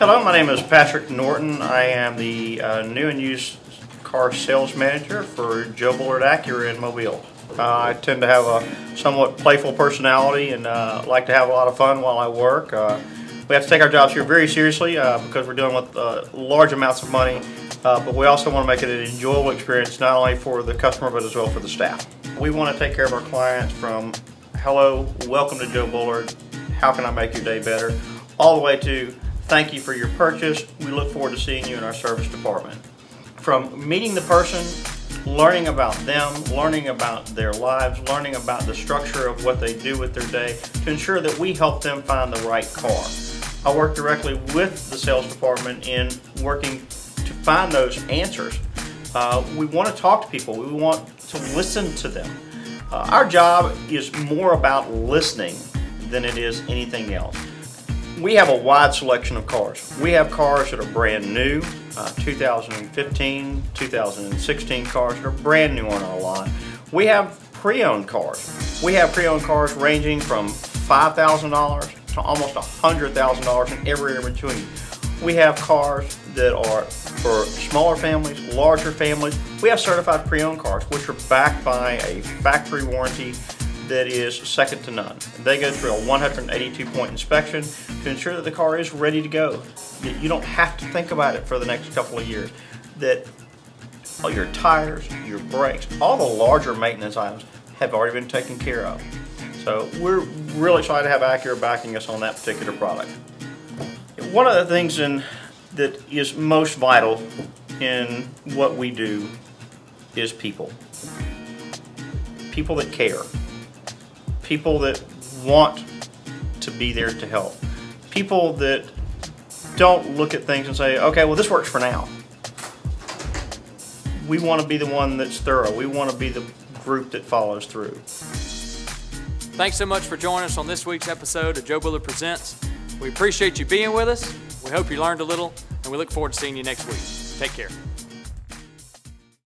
Hello, my name is Patrick Norton. I am the uh, new and used car sales manager for Joe Bullard Acura in Mobile. Uh, I tend to have a somewhat playful personality and uh, like to have a lot of fun while I work. Uh, we have to take our jobs here very seriously uh, because we're dealing with uh, large amounts of money, but we also want to make it an enjoyable experience not only for the customer but as well for the staff. We want to take care of our clients from hello, welcome to Joe Bullard, how can I make your day better, all the way to thank you for your purchase, we look forward to seeing you in our service department. From meeting the person learning about them, learning about their lives, learning about the structure of what they do with their day to ensure that we help them find the right car. I work directly with the sales department in working to find those answers. Uh, we want to talk to people, we want to listen to them. Uh, our job is more about listening than it is anything else. We have a wide selection of cars. We have cars that are brand new, uh, 2015, 2016 cars that are brand new on our lot. We have pre-owned cars. We have pre-owned cars ranging from $5,000 to almost $100,000 and everywhere in between. We have cars that are for smaller families, larger families. We have certified pre-owned cars which are backed by a factory warranty that is second to none. They go through a 182 point inspection to ensure that the car is ready to go. that You don't have to think about it for the next couple of years. That all your tires, your brakes, all the larger maintenance items have already been taken care of. So we're really excited to have Acura backing us on that particular product. One of the things in, that is most vital in what we do is people. People that care people that want to be there to help. People that don't look at things and say, okay, well, this works for now. We want to be the one that's thorough. We want to be the group that follows through. Thanks so much for joining us on this week's episode of Joe Bullard Presents. We appreciate you being with us. We hope you learned a little, and we look forward to seeing you next week. Take care.